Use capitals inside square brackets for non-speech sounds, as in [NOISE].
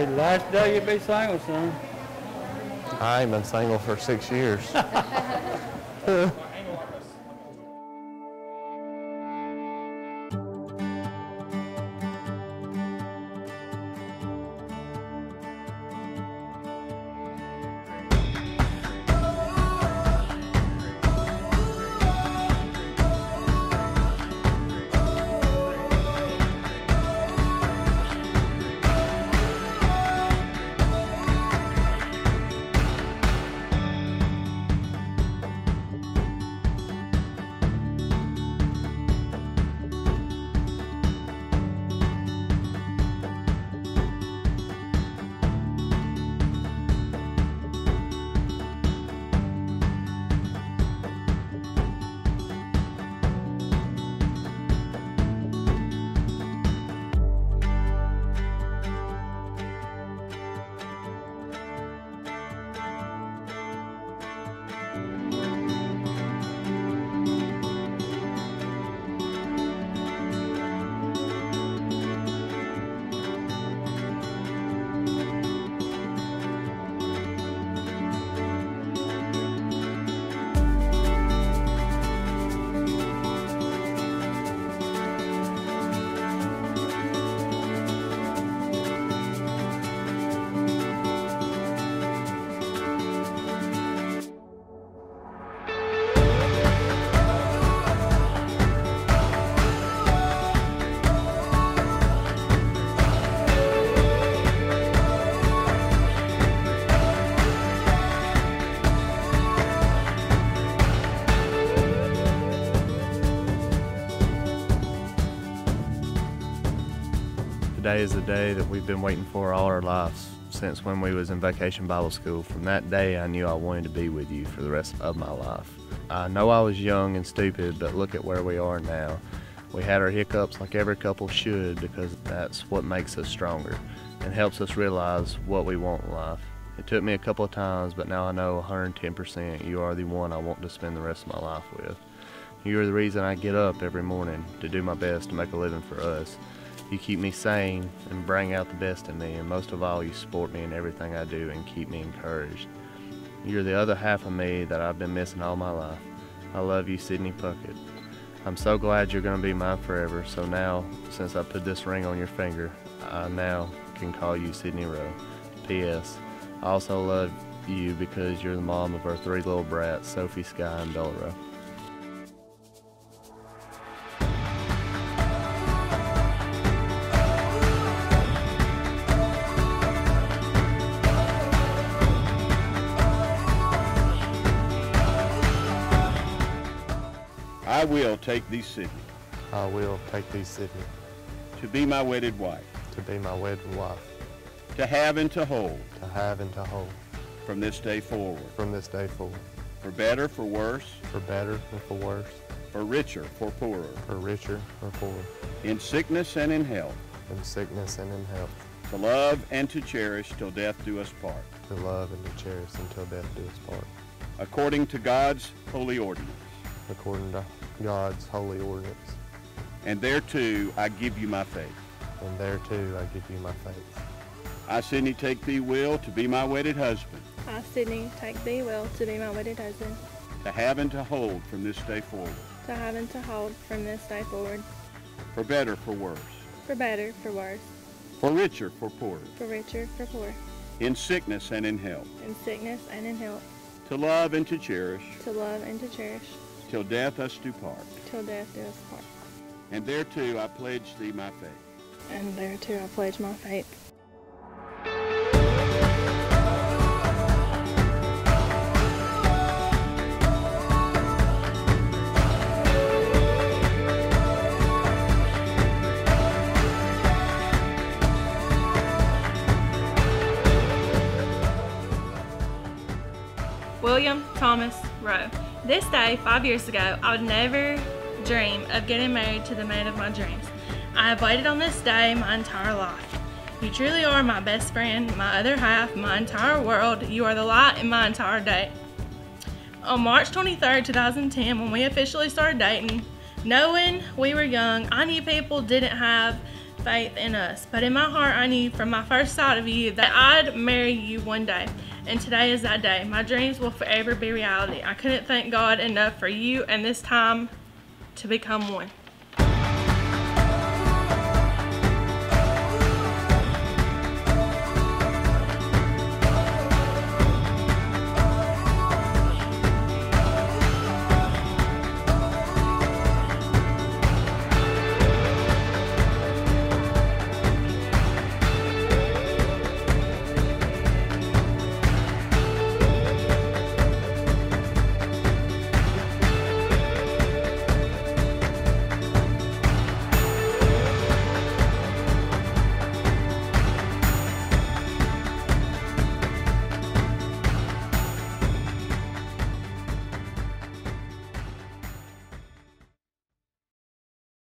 The last day you be single, son. I ain't been single for six years. [LAUGHS] Today is the day that we've been waiting for all our lives since when we was in vacation Bible school. From that day, I knew I wanted to be with you for the rest of my life. I know I was young and stupid, but look at where we are now. We had our hiccups like every couple should because that's what makes us stronger and helps us realize what we want in life. It took me a couple of times, but now I know 110% you are the one I want to spend the rest of my life with. You're the reason I get up every morning to do my best to make a living for us. You keep me sane and bring out the best in me, and most of all, you support me in everything I do and keep me encouraged. You're the other half of me that I've been missing all my life. I love you, Sydni Puckett. I'm so glad you're going to be mine forever, so now, since I put this ring on your finger, I now can call you Sydni Roe. P.S. I also love you because you're the mom of our three little brats, Sophie, Sky, and Bella Roe. I will take thee, Sydni, I will take thee, Sydni, to be my wedded wife, to be my wedded wife, to have and to hold. To have and to hold. From this day forward, from this day forward, for better, for worse, for better and for worse, for richer, for poorer, for richer or poorer, in sickness and in health, in sickness and in health, to love and to cherish till death do us part, to love and to cherish until death do us part, according to God's holy ordinance. according to God's holy ordinance. And thereto I give you my faith. And thereto I give you my faith. I, Sydni, take thee, Will, to be my wedded husband, I, Sydni, take thee, Will, to be my wedded husband, to have and to hold from this day forward, to have and to hold from this day forward, for better, for worse, for better, for worse, for richer, for poorer, for richer, for poor, in sickness and in health, in sickness and in health, to love and to cherish. To love and to cherish, till death us do part. till death do us part. And thereto I pledge thee my faith. And thereto I pledge my faith. William Thomas Roe. This day, five years ago, I would never dream of getting married to the man of my dreams. I have waited on this day my entire life. You truly are my best friend, my other half, my entire world. You are the light in my entire day. On March 23rd, 2010, when we officially started dating, knowing we were young, I knew people didn't have faith in us. But in my heart, I knew from my first sight of you that I'd marry you one day. And today is that day. My dreams will forever be reality. I couldn't thank God enough for you and this time to become one.